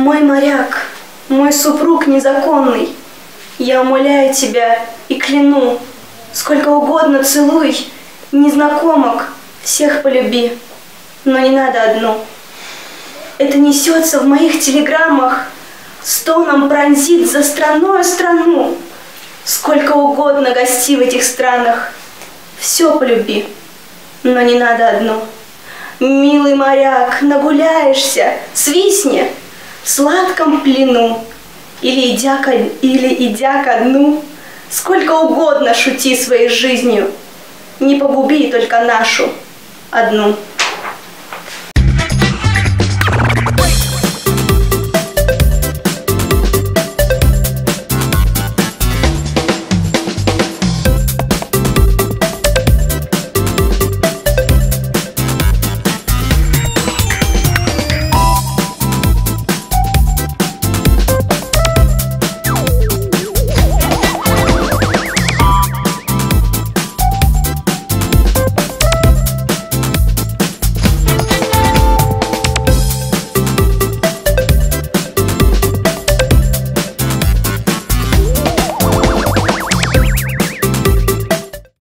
Мой моряк, мой супруг незаконный, Я умоляю тебя и кляну, Сколько угодно целуй, незнакомок, всех полюби, но не надо одну. Это несется в моих телеграммах, стоном пронзит за страною страну. Сколько угодно гостей в этих странах, все полюби, но не надо одну. Милый моряк, нагуляешься, свистни в сладком плену, или идя, ко, или идя ко дну, сколько угодно шути своей жизнью, не погуби только нашу одну.